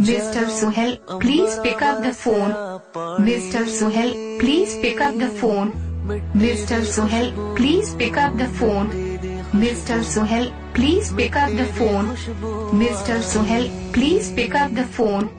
Mr. Suhel, please pick up the phone. Mr. Suhel, please pick up the phone. Mr. Suhel, please pick up the phone. Mr. Suhel, please pick up the phone. Mr. Suhel, please pick up the phone.